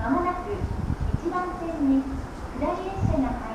まもなく1番線に下り列車が